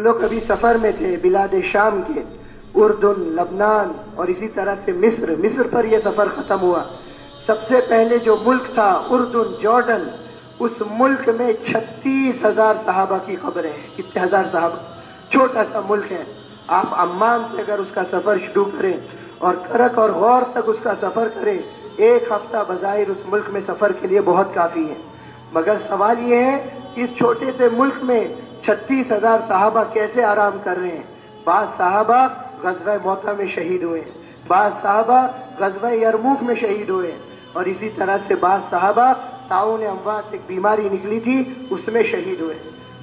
लोग कभी सफ़र में थे, बिलाद शाम के, उर्दुन, लबनान और इसी तरह से मिस्र। मिस्र पर यह सफ़र खत्म हुआ। सबसे पहले जो मुल्क था, उर्दुन, जॉर्डन, उस मुल्क में छत्तीस हज़ार साहबा की खबरें हैं। कितने हज़ार साहबा? छोटा सा मुल्क है। आप अम्मान से अगर उसका सफ़र शुरू करें और करक और गौर तक उसका सफ़र करें, एक हफ़्ता बजाय उस मुल्क में सफ़र के लिए बहुत काफ़ी है। मगर सवाल ये है कि इस छोटे से मुल्क में छत्तीस हज़ार साहबा कैसे आराम कर रहे हैं? बाद साहबा गजवा मोता में शहीद हुए। बाद साहबा गजवा यरमूक में शहीद हुए। और इसी तरह से बाद साहबा ताउन अमवात एक बीमारी निकली थी, उसमें शहीद हुए।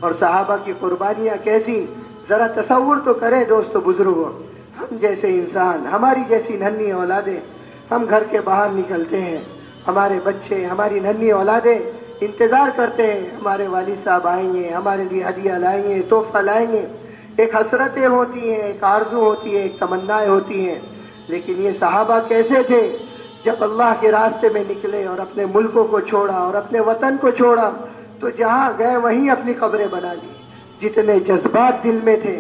और साहबा की कुर्बानियाँ कैसी? जरा तस्वुर तो करें दोस्तों बुज़ुर्गों। हम जैसे इंसान, हमारी जैसी नन्ही औलादे। हम घर के बाहर निकलते हैं। हमारे बच्चे, हमारी नन्ही औलादे इंतज़ार करते हैं, हमारे वाली साहब आएँगे, हमारे लिए हदिया लाएँगे, तोहफा लाएँगे। एक हसरतें होती हैं, एक आरज़ू होती है, एक तमन्नाएँ होती हैं। लेकिन ये साहबा कैसे थे? जब अल्लाह के रास्ते में निकले और अपने मुल्कों को छोड़ा और अपने वतन को छोड़ा तो जहाँ गए, वहीं अपनी कब्रें बना ली। जितने जज्बात दिल में थे,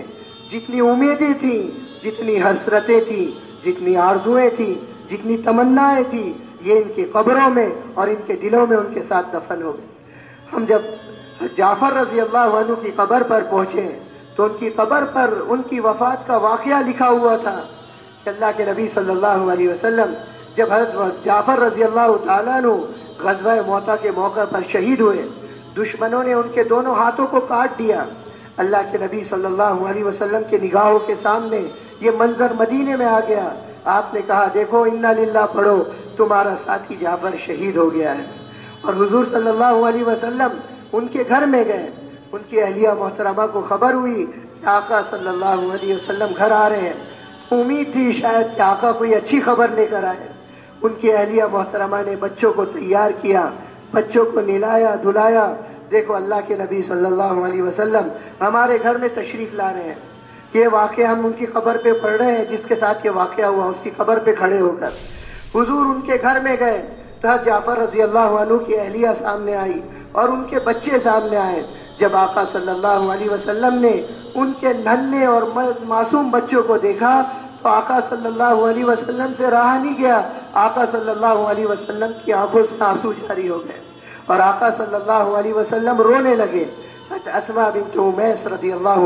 जितनी उम्मीदें थी, जितनी हसरतें थी, जितनी आरजुएँ थी, जितनी तमन्नाएँ थी ये इनके कब्रों में और इनके दिलों में उनके साथ दफन हो गए। हम जब जाफ़र रज़ी अल्लाह की कब्र पर पहुँचे तो उनकी कब्र पर उनकी वफात का वाकया लिखा हुआ था अल्लाह के नबी सल्लल्लाहु अलैहि वसल्लम जब हज़रत जाफ़र रज़ी अल्लाह तु मोता के मौके पर शहीद हुए, दुश्मनों ने उनके दोनों हाथों को काट दिया। अल्लाह के नबी सल्लल्लाहु अलैहि वसल्लम के निगाहों के सामने ये मंजर मदीने में आ गया। आपने कहा, देखो, इन्ना लिल्ला पढ़ो तुम्हारा साथी जाफ़र शहीद हो गया है। और हुजूर सल्लल्लाहु अलैहि वसल्लम उनके घर में गए। उनकी अहलिया मोहतरमा को खबर हुई कि आका सल्लल्लाहु अलैहि वसल्लम घर आ रहे हैं। उम्मीद थी शायद कि आका कोई अच्छी खबर लेकर आए। उनकी अहलिया मोहतरमा ने बच्चों को तैयार किया, बच्चों को निलाया, धुलाया। देखो अल्लाह के नबी सल्लल्लाहु अलैहि वसल्लम हमारे घर में तशरीफ़ ला रहे हैं। ये वाक्य हम उनकी खबर पे पढ़ रहे हैं, जिसके साथ ये वाक्य हुआ, उसकी खबर पे खड़े होकर। हुजूर उनके घर में गए तो जाफ़र रज़ी अल्लाह की अहलिया सामने आई और उनके बच्चे सामने आए। जब आका सल्लल्लाहु अलैहि वसल्लम ने उनके नन्हे और मासूम बच्चों को देखा तो आका सल्लल्लाहु अलैहि वसल्लम से रहा नहीं गया। आका सल्लल्लाहु अलैहि वसल्लम की आँखों से आँसू जारी हो गए और आका सल्लल्लाहु अलैहि वसल्लम रोने लगे। असमा बिन तो उमैस रज़ी अल्लाह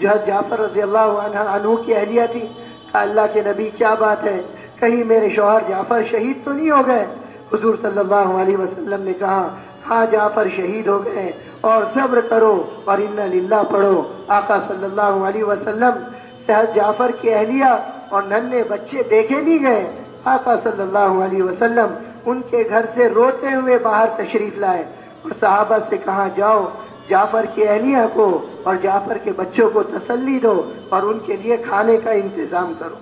जो जाफ़र रज़ी अल्लाह की अहलिया थी। अल्लाह के नबी, क्या बात है? कहीं मेरे शोहर जाफ़र शहीद तो नहीं हो गए? हुजूर सल्लल्लाहु अलैहि वसल्लम ने कहा हाँ जाफ़र शहीद हो गए और सब्र करो और इन्ना पढ़ो। आका सल्लल्लाहु अलैहि वसल्लम सहद जाफ़र की अहलिया और नन्हे बच्चे देखे नहीं गए। आका सल्लल्लाहु अलैहि वसल्लम उनके घर से रोते हुए बाहर तशरीफ़ लाए और साहबा से कहा, जाओ जाफ़र की अहलिया को और जाफ़र के बच्चों को तसल्ली दो और उनके लिए खाने का इंतज़ाम करो।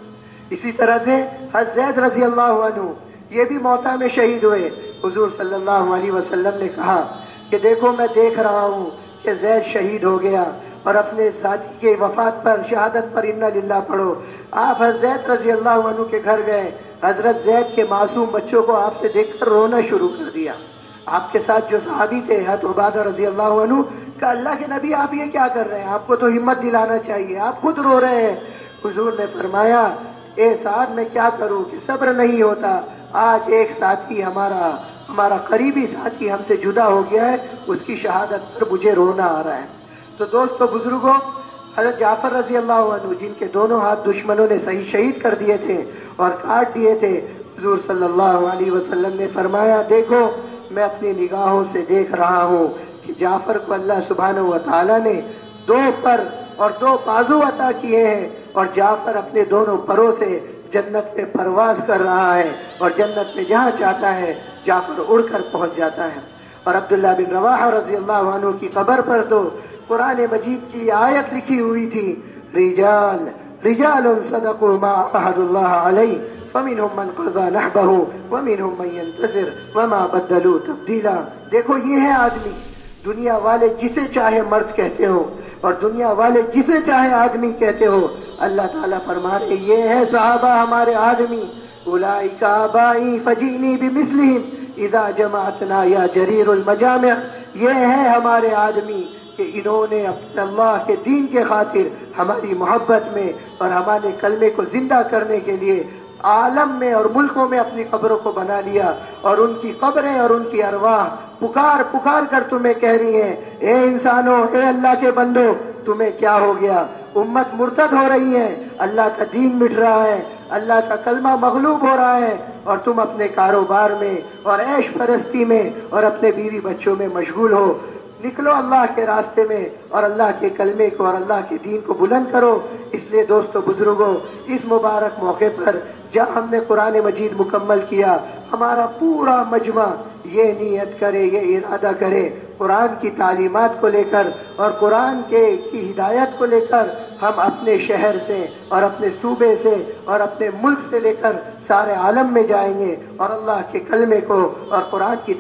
इसी तरह से हजैद रज़ी अल्लाह ये भी मौता में शहीद हुए। हुजूर सल्लल्लाहु अलैहि ने कहा कि देखो, मैं देख रहा हूँ कि जैद शहीद हो गया और अपने साथी के वफात पर, शहादत पर इन्ना लिल्ला पढ़ो। आप हजैद रज़ी अल्लाह के घर गए, हज़रत जैद के मासूम बच्चों को आपने देखकर रोना शुरू कर दिया। आपके साथ जो साहबी थे हत उबादा रज़ी अल्लाह का अल्लाह के नबी आप ये क्या कर रहे हैं? आपको तो हिम्मत दिलाना चाहिए, आप खुद रो रहे हैं। हुजूर ने फरमाया ए साथ मैं क्या करूँ कि सब्र नहीं होता? आज एक साथी हमारा हमारा करीबी साथी हमसे जुदा हो गया है, उसकी शहादत पर मुझे रोना आ रहा है। तो दोस्तों, बुज़ुर्गों, हज़रत जाफ़र रज़ी अल्लाह जिनके दोनों हाथ दुश्मनों ने सही शहीद कर दिए थे और काट दिए थे, हजूर सल्लल्लाहु अलैहि वसल्लम ने फरमाया, देखो, मैं अपनी निगाहों से देख रहा हूँ कि जाफ़र को अल्लाह सुबहान व ताला ने दो पर और दो बाजू अता किए हैं और जाफ़र अपने दोनों परों से जन्नत में परवास कर रहा है और जन्नत में जहाँ चाहता है, जाफ़र उड़कर पहुँच जाता है। और अब्दुल्ला बिन रवाह रज़ी अल्लाह की कबर पर तो कुरान मजीद की आयत लिखी हुई थी, रिजाल रिजाल तब्दीला। देखो, ये है आदमी। दुनिया वाले जिसे चाहे मर्द कहते हो और दुनिया वाले जिसे चाहे आदमी कहते हो, अल्लाह ताला फरमा रहे ये है साहबा हमारे आदमी उलाई का बाई फजीनी भी मिसलिम इजा जमातना या जरीर मजाम। ये है हमारे आदमी कि इन्होंने अपने अल्लाह के दीन के खातिर हमारी मोहब्बत में और हमारे कलमे को ज़िंदा करने के लिए आलम में और मुल्कों में अपनी कब्रों को बना लिया और उनकी कब्रें और उनकी अरवाह पुकार पुकार कर तुम्हें कह रही हैं, ए इंसानों, ए अल्लाह के बंदो, तुम्हें क्या हो गया? उम्मत मुर्तद हो रही है, अल्लाह का दीन मिट रहा है, अल्लाह का कलमा मगलूब हो रहा है और तुम अपने कारोबार में और ऐश परस्ती में और अपने बीवी बच्चों में मशगूल हो। निकलो अल्लाह के रास्ते में और अल्लाह के कलमे को और अल्लाह के दीन को बुलंद करो। इसलिए दोस्तों, बुज़ुर्गों, इस मुबारक मौके पर जब हमने कुरान मजीद मुकम्मल किया, हमारा पूरा मजमा ये नीयत करे, ये इरादा करे, कुरान की तालीमत को लेकर और कुरान के की हिदायत को लेकर हम अपने शहर से और अपने सूबे से और अपने मुल्क से लेकर सारे आलम में जाएँगे और अल्लाह के कलमे को और कुरान की